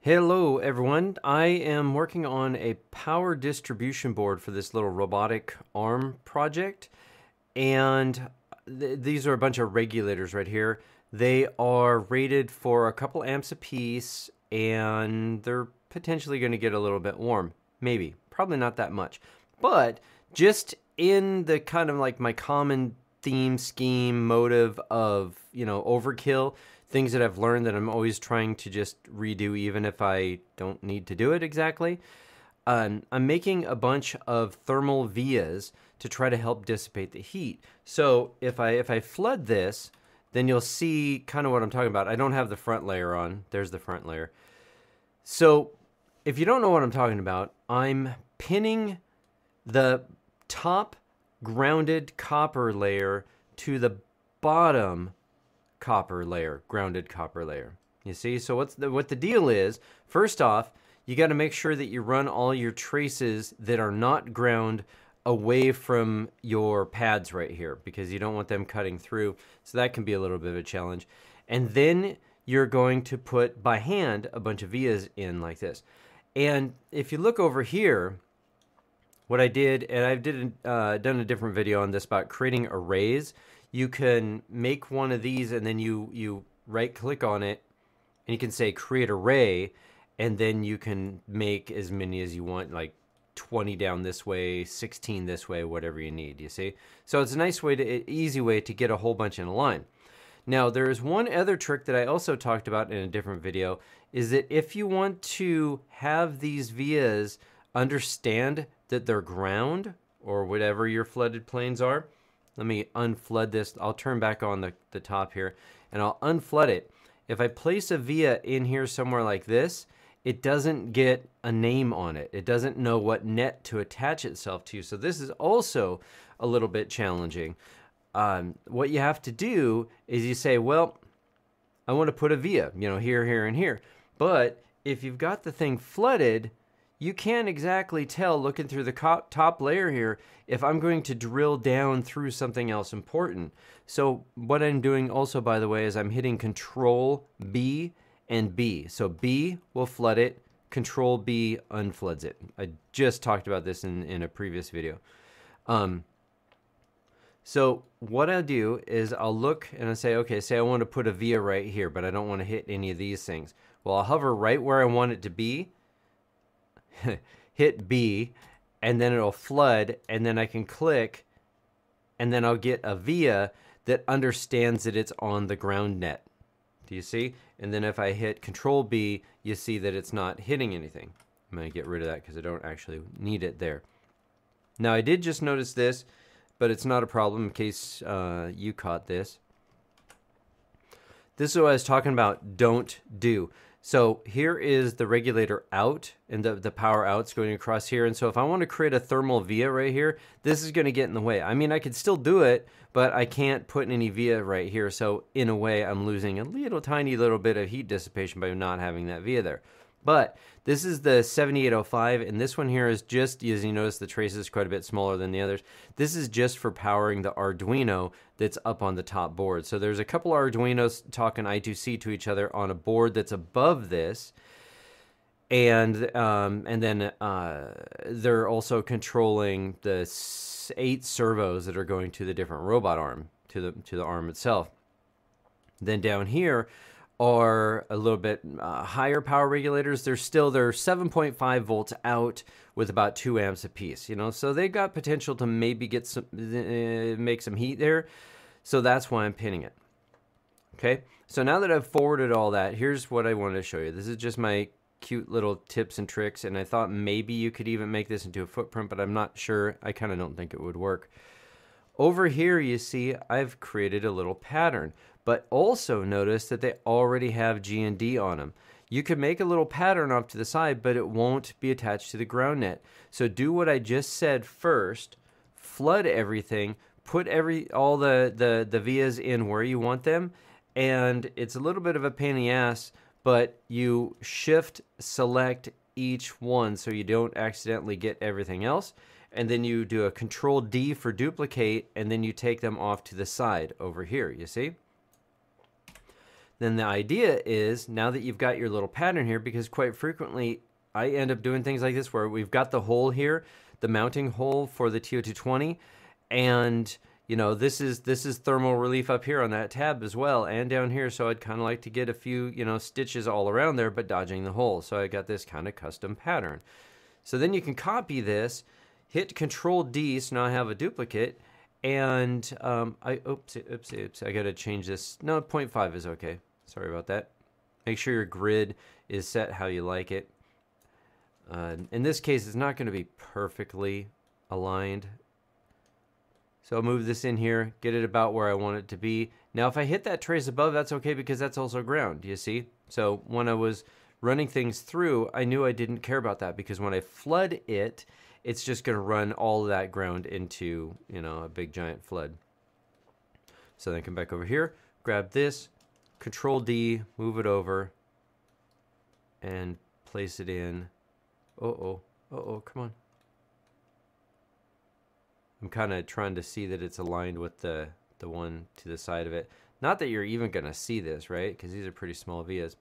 Hello everyone, I am working on a power distribution board for this little robotic arm project and th these are a bunch of regulators right here. They are rated for a couple amps a piece and they're potentially going to get a little bit warm. Maybe, probably not that much. But just in the kind of like my common theme, scheme, motive of, you know, overkill, things that I've learned that I'm always trying to just redo, even if I don't need to do it exactly. Um, I'm making a bunch of thermal vias to try to help dissipate the heat. So if I if I flood this, then you'll see kind of what I'm talking about. I don't have the front layer on. There's the front layer. So if you don't know what I'm talking about, I'm pinning the top grounded copper layer to the bottom copper layer, grounded copper layer. You see? So what's the, what the deal is, first off, you got to make sure that you run all your traces that are not ground away from your pads right here because you don't want them cutting through. So that can be a little bit of a challenge. And then you're going to put by hand a bunch of vias in like this. And if you look over here, what I did, and I've did uh, done a different video on this about creating arrays. You can make one of these, and then you you right click on it, and you can say create array, and then you can make as many as you want, like 20 down this way, 16 this way, whatever you need. You see, so it's a nice way to easy way to get a whole bunch in a line. Now, there is one other trick that I also talked about in a different video, is that if you want to have these vias understand that they're ground or whatever your flooded planes are. Let me unflood this. I'll turn back on the, the top here and I'll unflood it. If I place a via in here somewhere like this, it doesn't get a name on it. It doesn't know what net to attach itself to. So this is also a little bit challenging. Um, what you have to do is you say, well, I want to put a via, you know, here, here, and here. But if you've got the thing flooded, you can't exactly tell looking through the top layer here if I'm going to drill down through something else important. So what I'm doing also, by the way, is I'm hitting Control B and B. So B will flood it, Control B unfloods it. I just talked about this in, in a previous video. Um, so what I'll do is I'll look and I say, okay, say I want to put a via right here, but I don't want to hit any of these things. Well, I'll hover right where I want it to be hit B, and then it'll flood, and then I can click, and then I'll get a via that understands that it's on the ground net. Do you see? And then if I hit Control B, you see that it's not hitting anything. I'm going to get rid of that because I don't actually need it there. Now I did just notice this, but it's not a problem in case uh, you caught this. This is what I was talking about don't do. So here is the regulator out and the, the power out's going across here. And so if I want to create a thermal via right here, this is going to get in the way. I mean, I could still do it, but I can't put any via right here. So in a way, I'm losing a little tiny little bit of heat dissipation by not having that via there. But this is the 7805, and this one here is just, as you notice, the trace is quite a bit smaller than the others. This is just for powering the Arduino that's up on the top board. So there's a couple Arduinos talking I2C to each other on a board that's above this. And um, and then uh, they're also controlling the eight servos that are going to the different robot arm to the to the arm itself. Then down here, are a little bit uh, higher power regulators. They're still they're 7.5 volts out with about two amps apiece. You know, so they've got potential to maybe get some uh, make some heat there. So that's why I'm pinning it. Okay, so now that I've forwarded all that, here's what I wanted to show you. This is just my cute little tips and tricks, and I thought maybe you could even make this into a footprint, but I'm not sure. I kind of don't think it would work. Over here, you see, I've created a little pattern but also notice that they already have GND on them. You could make a little pattern off to the side, but it won't be attached to the ground net. So do what I just said first, flood everything, put every all the, the, the vias in where you want them, and it's a little bit of a pain in the ass, but you shift select each one so you don't accidentally get everything else. And then you do a control D for duplicate, and then you take them off to the side over here, you see? then the idea is now that you've got your little pattern here, because quite frequently I end up doing things like this where we've got the hole here, the mounting hole for the TO220, and you know this is this is thermal relief up here on that tab as well and down here so i'd kind of like to get a few you know stitches all around there but dodging the hole so i got this kind of custom pattern so then you can copy this hit control d so now i have a duplicate and um, i oops oops oops i gotta change this. No 0.5 is okay. Sorry about that. Make sure your grid is set how you like it. Uh, in this case it's not going to be perfectly aligned. So I'll move this in here, get it about where I want it to be. Now, if I hit that trace above, that's okay because that's also ground, you see? So when I was running things through, I knew I didn't care about that because when I flood it, it's just going to run all of that ground into, you know, a big giant flood. So then come back over here, grab this, Control D, move it over, and place it in. Uh-oh, uh-oh, come on. I'm kind of trying to see that it's aligned with the, the one to the side of it. Not that you're even going to see this, right? Because these are pretty small vias.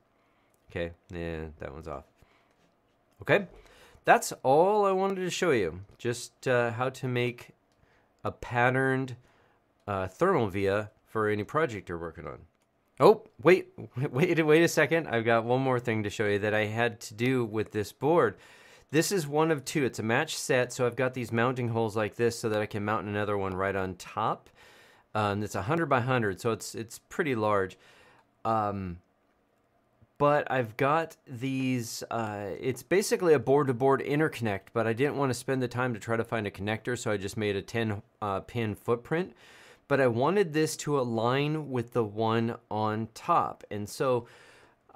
Okay, yeah, that one's off. Okay, that's all I wanted to show you. Just uh, how to make a patterned uh, thermal via for any project you're working on. Oh, wait, wait, wait a second. I've got one more thing to show you that I had to do with this board. This is one of two. It's a match set, so I've got these mounting holes like this so that I can mount another one right on top. Um, it's 100 by 100, so it's it's pretty large. Um, but I've got these, uh, it's basically a board-to-board -board interconnect, but I didn't want to spend the time to try to find a connector, so I just made a 10 uh, pin footprint. But I wanted this to align with the one on top. And so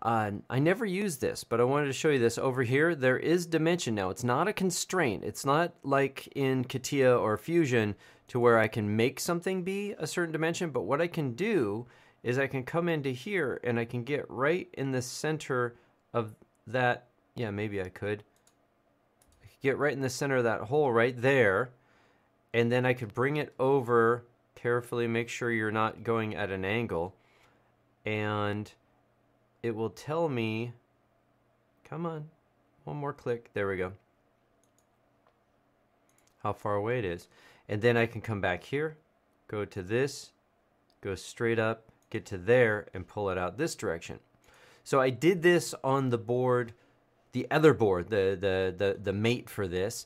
uh, I never used this, but I wanted to show you this. Over here, there is dimension now. It's not a constraint. It's not like in CATIA or Fusion to where I can make something be a certain dimension, but what I can do is I can come into here and I can get right in the center of that. Yeah, maybe I could. I could get right in the center of that hole right there, and then I could bring it over carefully, make sure you're not going at an angle, and it will tell me, come on, one more click, there we go, how far away it is. And then I can come back here, go to this, go straight up, get to there, and pull it out this direction. So I did this on the board, the other board, the, the, the, the mate for this,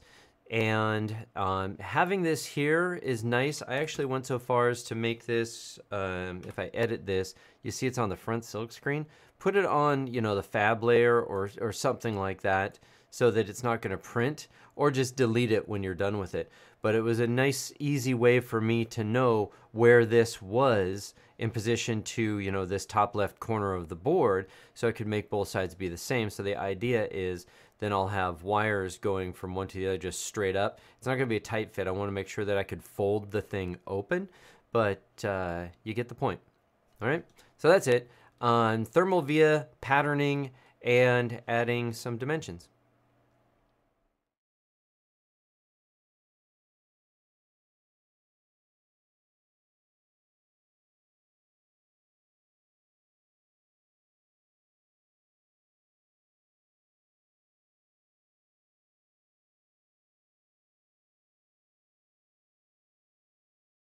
and um, having this here is nice. I actually went so far as to make this, um, if I edit this, you see it's on the front silk screen. Put it on, you know, the fab layer or, or something like that so that it's not going to print or just delete it when you're done with it. But it was a nice, easy way for me to know where this was in position to, you know, this top left corner of the board so I could make both sides be the same. So the idea is then I'll have wires going from one to the other just straight up. It's not going to be a tight fit. I want to make sure that I could fold the thing open, but uh, you get the point. All right, so that's it on thermal via patterning and adding some dimensions.